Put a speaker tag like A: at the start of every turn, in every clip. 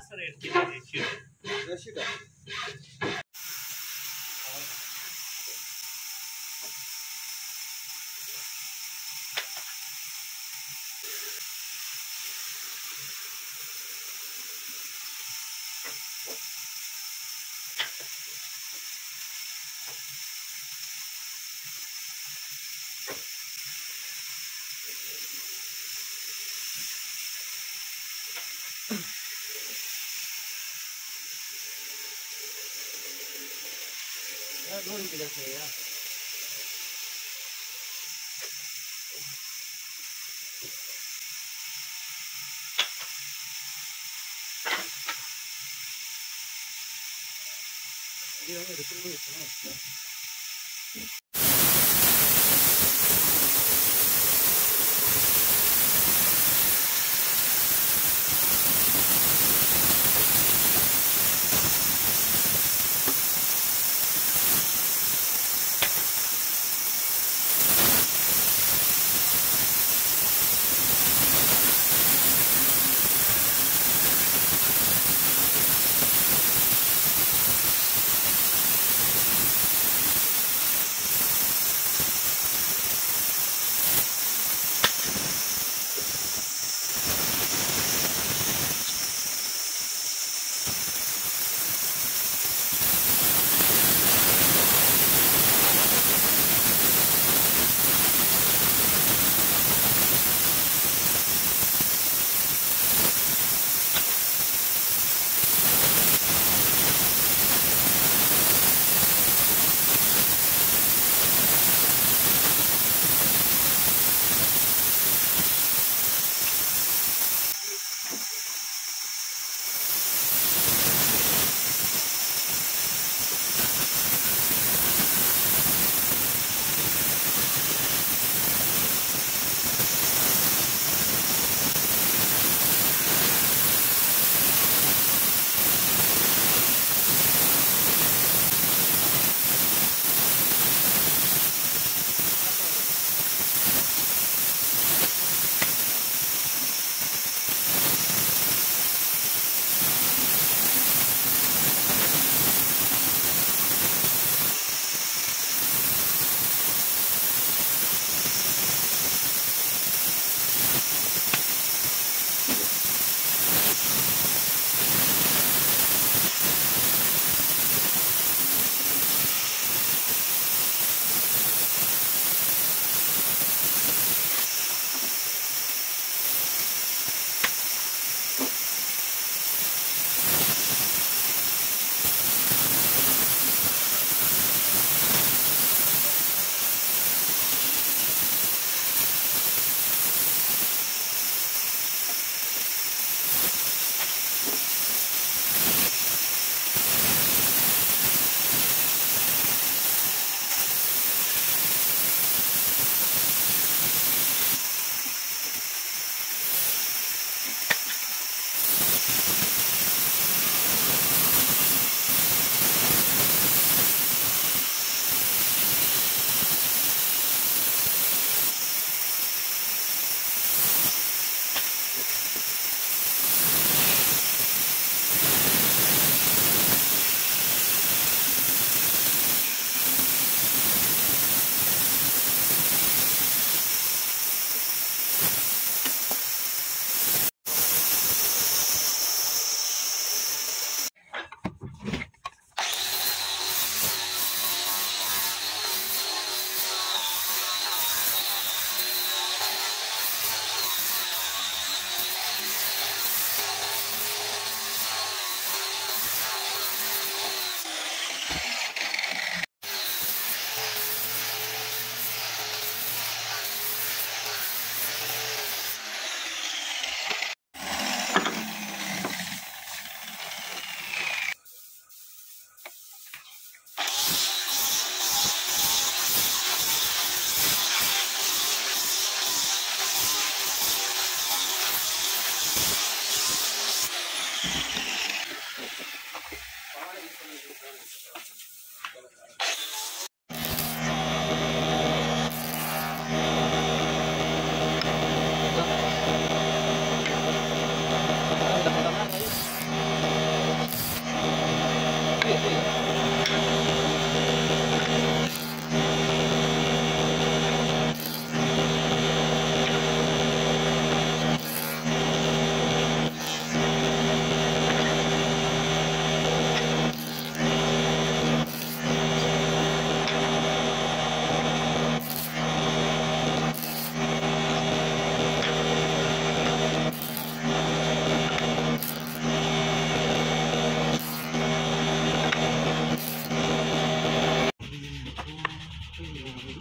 A: sir, it
B: is ratio.
C: Ratio. 끓여서요. 이런 게 충분히 있구나.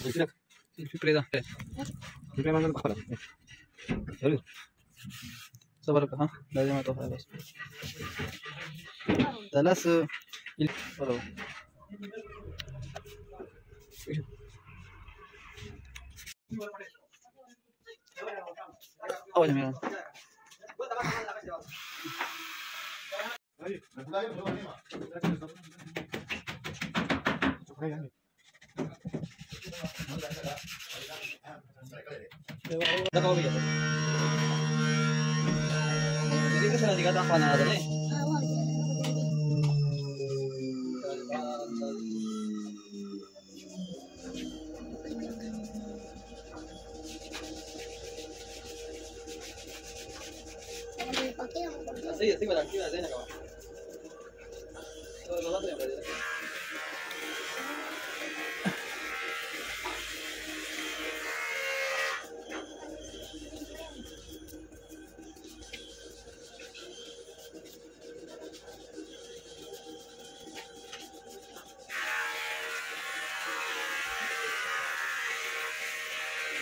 C: प्रेदा प्रेदा मंगल बाहर चलो सबर का हाँ दादा में तो है बस तलस चलो आओ मेरा अरे बुलाइए बुलाइए na ka. So, wala tayo pwede. Kasi kung hindi ka wala na kaya. Ha?
D: Waktu
C: hindi ka wala nila. Bila vuruyor sana bir şey. Terbang. Kamu tahu ya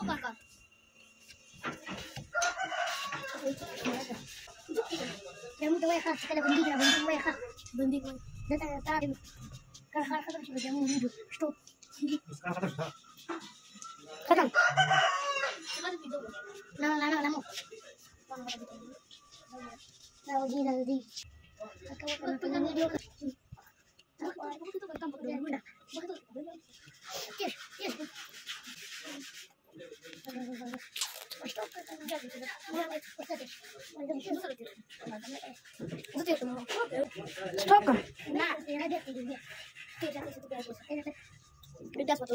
A: tahu kakak
D: jamu tuh ya kak sekali bunting lah bunting tuh ya kak
A: bunting
D: data data kakak kakak terus jamu ini tuh stop kakak kakak lama lama lama lama lagi lagi kakak kakak
A: Stop kan?
D: Nah, ada tiga.
A: Tidak ada satu